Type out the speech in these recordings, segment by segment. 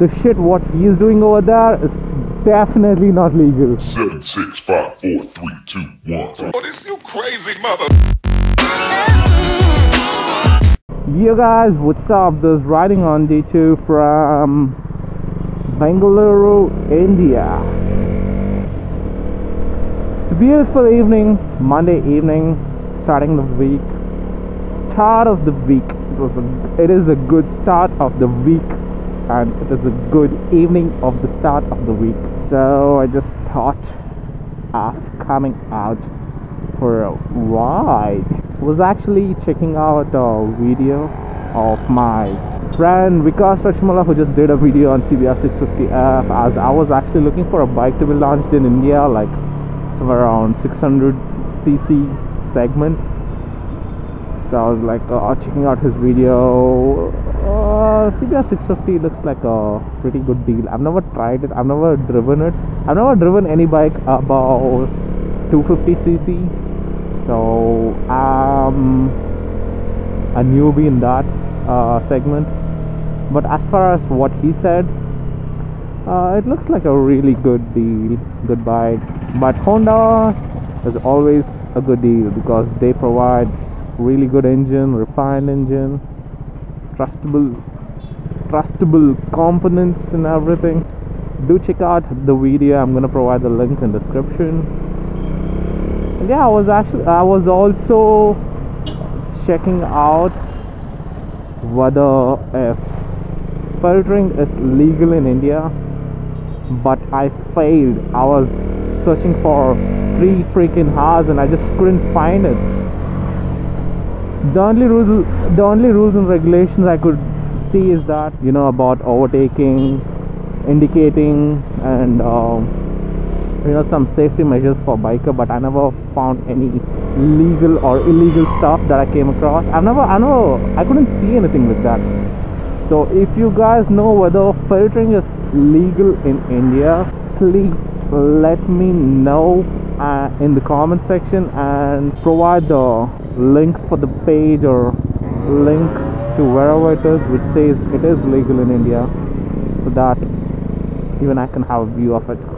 the shit what he is doing over there is definitely not legal. Seven, six, five, four, three, two, one. Oh, this you crazy mother. Yo guys, what's up? This is riding on D2 from Bangalore, India. It's a beautiful evening, Monday evening, starting the week. Start of the week. It was a, it is a good start of the week and it is a good evening of the start of the week. So I just thought of coming out for a ride. Was actually checking out a video of my friend Vikas Rachmala who just did a video on CBR 650F as I was actually looking for a bike to be launched in India like somewhere around 600cc segment so I was like uh, checking out his video uh, CBR 650 looks like a pretty good deal. I've never tried it. I've never driven it. I've never driven any bike about 250cc so I'm a newbie in that uh, segment. But as far as what he said uh, it looks like a really good deal. Good bike. But Honda is always a good deal because they provide really good engine refined engine trustable trustable components and everything. Do check out the video. I'm gonna provide the link in description. And yeah i was actually i was also checking out whether if filtering is legal in india but i failed. I was searching for three freaking hours and i just couldn't find it. The only rules the only rules and regulations i could see is that you know about overtaking indicating and um, you know some safety measures for biker but i never found any legal or illegal stuff that i came across. I've never i know i couldn't see anything with that. So if you guys know whether filtering is legal in india please let me know uh, in the comment section and provide the link for the page or link to wherever it is which says it is legal in india so that even i can have a view of it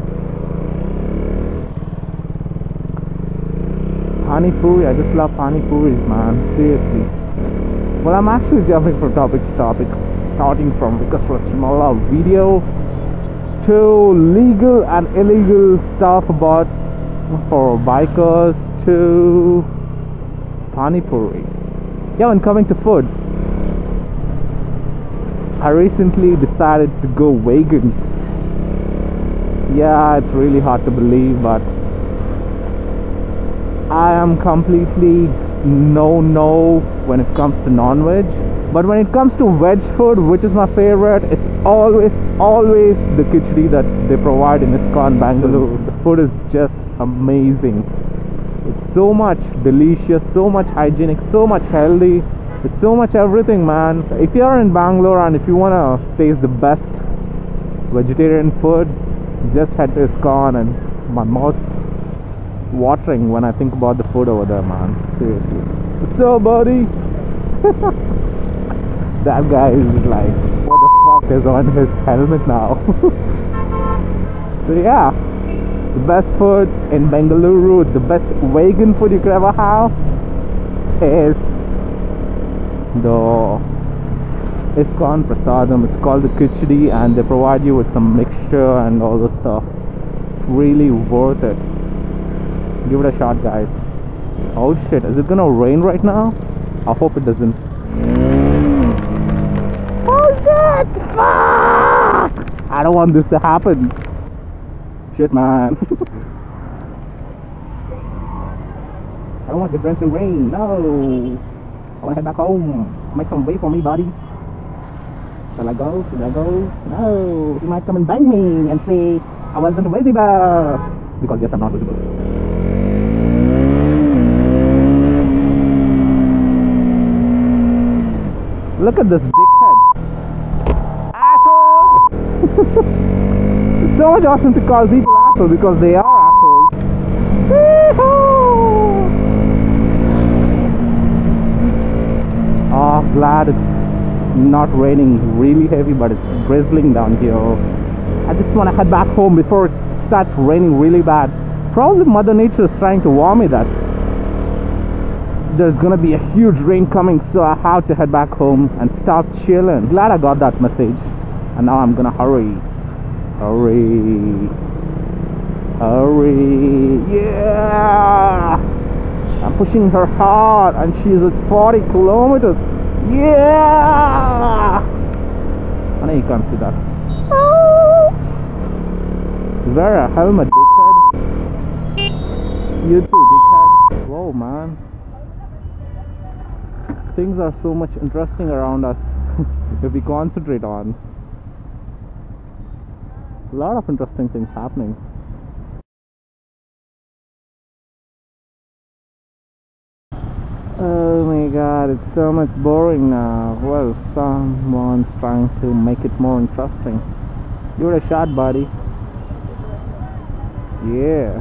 Pani Puri, I just love Pani Puris, man. Seriously. Well, I'm actually jumping from topic to topic, starting from Vikas Rachmala video to legal and illegal stuff about for bikers to Pani Puri. Yeah, when coming to food, I recently decided to go vegan. Yeah, it's really hard to believe, but I am completely no no when it comes to non-veg. But when it comes to veg food which is my favorite it's always always the khichdi that they provide in ISKCON Bangalore. The food is just amazing. It's so much delicious so much hygienic so much healthy it's so much everything man if you're in Bangalore and if you want to taste the best vegetarian food just head to ISKCON and my mouth's watering when I think about the food over there, man. Seriously. So, buddy? that guy is like, what the fuck is on his helmet now? so, yeah. The best food in Bengaluru, the best vegan food you could ever have is the ISKCON Prasadam. It's called the Khichdi and they provide you with some mixture and all the stuff. It's really worth it. Give it a shot guys. Oh shit. Is it gonna rain right now? I hope it doesn't. Oh shit! Fuck! I don't want this to happen. Shit man. I don't want to dress in rain. No. I wanna head back home make some way for me buddy Shall I go? Should I go? No, he might come and bang me and say I wasn't visible. Because yes, I'm not visible. Look at this dickhead. Asshole! it's so much awesome to call people assholes because they are Glad it's not raining really heavy, but it's drizzling down here. I just want to head back home before it starts raining really bad. Probably Mother Nature is trying to warn me that there's gonna be a huge rain coming, so I have to head back home and start chilling. Glad I got that message, and now I'm gonna hurry. Hurry. Hurry. Yeah! I'm pushing her hard, and she's at 40 kilometers. Yeah! I know you can't see that. Oh. Wear a helmet, dickhead. You too, dickhead. Whoa, man. Things are so much interesting around us if we concentrate on. A lot of interesting things happening. Oh my god, it's so much boring now. Well, someone's trying to make it more interesting. It a shot, buddy. Yeah,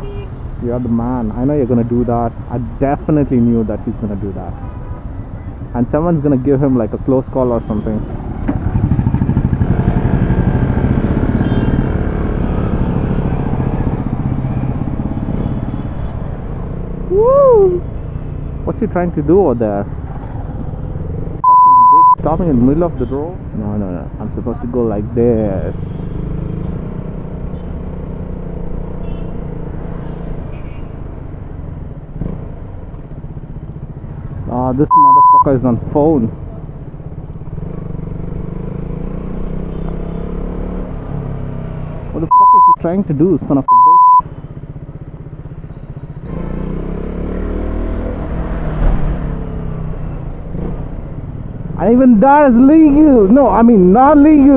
you're the man. I know you're gonna do that. I definitely knew that he's gonna do that. And someone's gonna give him like a close call or something. Woo! What's he trying to do over there? Stopping in the middle of the road? No, no, no. I'm supposed to go like this. Ah, this motherfucker is on phone. What the fuck is he trying to do, son of a bitch? And even that is legal. No, I mean not legal.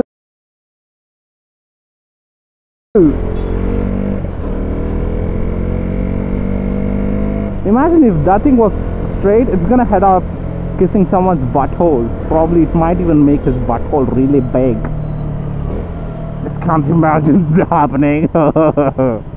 Imagine if that thing was straight, it's gonna head up kissing someone's butthole. Probably it might even make his butthole really big. Just can't imagine it happening.